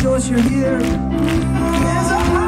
shows you're here.